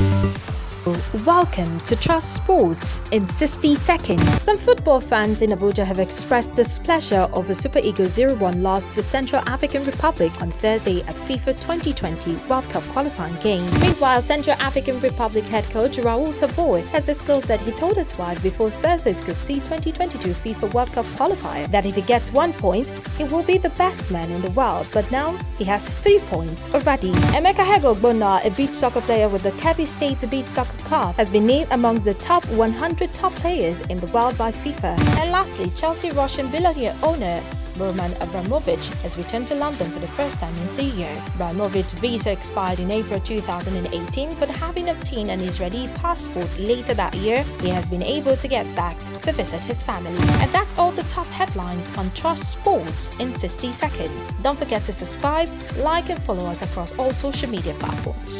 Thank you. Welcome to Trust Sports in 60 seconds. Some football fans in Abuja have expressed displeasure over Super Eagles 0-1 loss to Central African Republic on Thursday at FIFA 2020 World Cup qualifying game. Meanwhile, Central African Republic head coach Raoul Savoy has disclosed that he told his wife before Thursday's Group C 2022 FIFA World Cup qualifier that if he gets one point, he will be the best man in the world, but now he has three points already. Emeka Hegogbona, a beach soccer player with the Kebbi State Beach Soccer Club, has been named amongst the top 100 top players in the world by FIFA. And lastly, Chelsea Russian billionaire owner Roman Abramovich has returned to London for the first time in three years. Abramovich's visa expired in April 2018, but having obtained an Israeli passport later that year, he has been able to get back to visit his family. And that's all the top headlines on Trust Sports in 60 seconds. Don't forget to subscribe, like and follow us across all social media platforms.